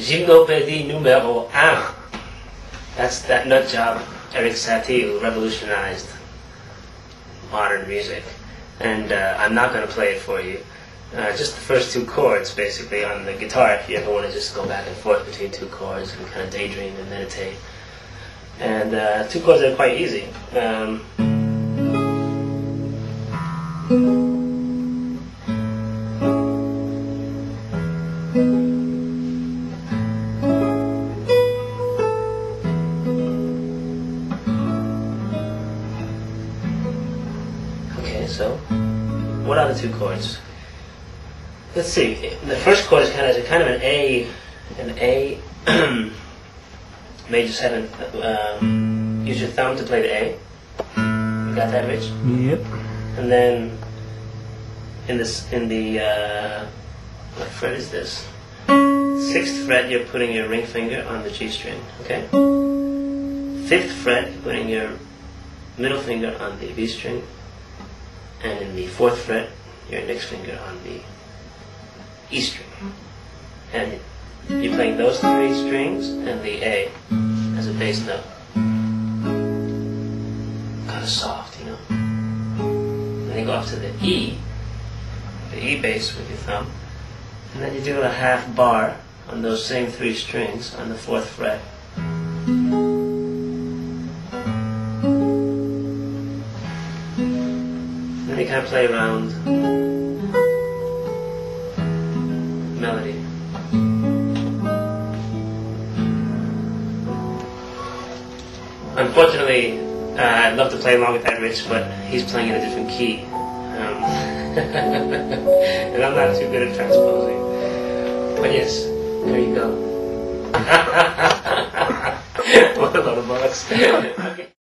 c'est Gymnopédie numéro un. That's that nut job Erik Satie who revolutionized modern music. And uh, I'm not going to play it for you. Uh, just the first two chords, basically, on the guitar, if you ever want to just go back and forth between two chords and kind of daydream and meditate. And uh, two chords are quite easy. Um, Okay, so what are the two chords? Let's see. The first chord is kind of kind of an A, an A major seventh. Um, use your thumb to play the A. You got that, Rich? Yep. And then in this in the uh, what fret is this? Sixth fret, you're putting your ring finger on the G string. Okay. Fifth fret, putting your middle finger on the B string, and in the fourth fret, your index finger on the E string. And you're playing those three strings and the A as a bass note. Kind of soft, you know. And then you go up to the E, the E bass with your thumb, and then you do a half bar on those same three strings on the fourth fret. Then you kind of play around melody. Unfortunately, uh, I'd love to play along with that, Rich, but he's playing in a different key. Um, and I'm not too good at transposing. But yes, there you go. what a lot of bucks.